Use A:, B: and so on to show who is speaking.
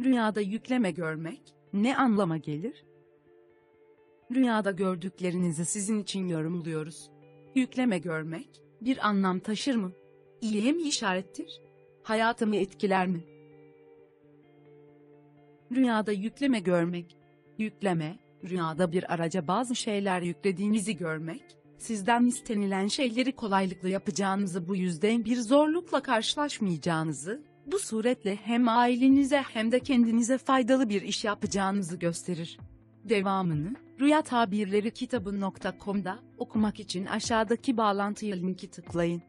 A: Rüyada yükleme görmek ne anlama gelir? Rüyada gördüklerinizi sizin için yorumluyoruz. Yükleme görmek bir anlam taşır mı? İyiye mi işarettir? Hayatımı etkiler mi? Rüyada yükleme görmek. Yükleme, rüyada bir araca bazı şeyler yüklediğinizi görmek, sizden istenilen şeyleri kolaylıkla yapacağınızı bu yüzden bir zorlukla karşılaşmayacağınızı, bu suretle hem ailenize hem de kendinize faydalı bir iş yapacağınızı gösterir. Devamını, Rüya Tabirleri kitabı.com'da okumak için aşağıdaki bağlantıya linki tıklayın.